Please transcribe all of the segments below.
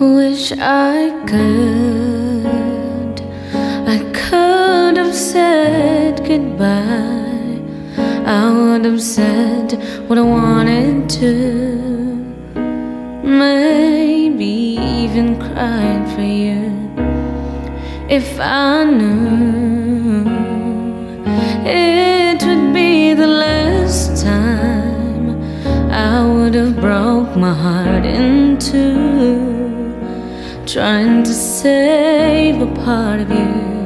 Wish I could, I could have said goodbye. I would have said what I wanted to. Maybe even cried for you if I knew it would be the last time I would have broke my heart in two trying to save a part of you.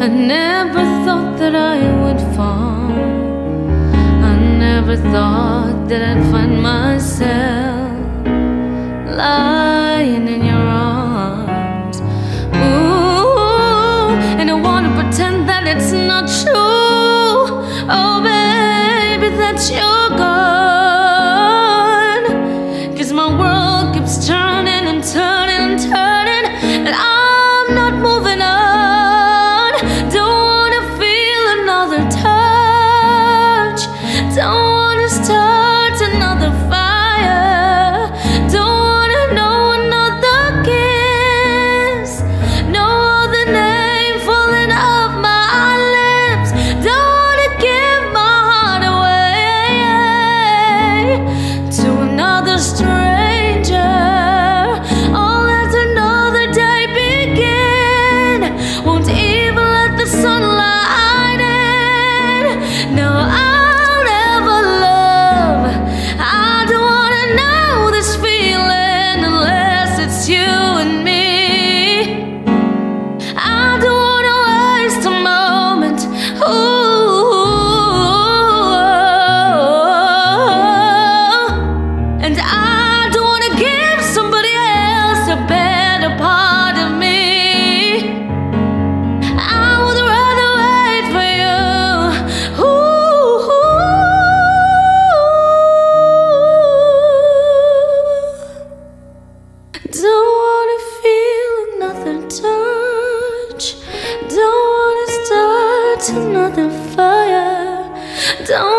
I never thought that I would fall. I never thought that I'd find myself lying in your arms. Ooh, and I wanna pretend that it's not true. Oh, baby, that's your. another fire. Don't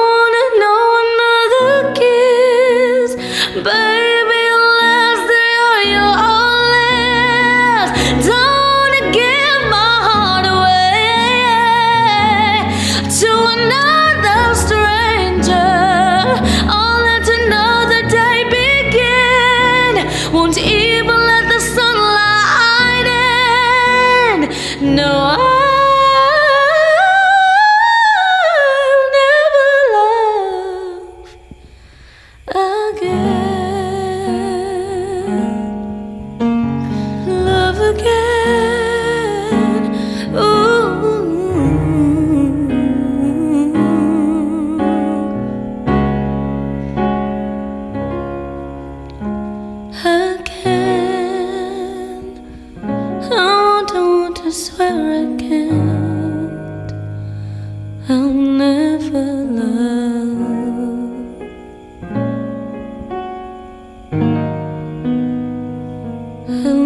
And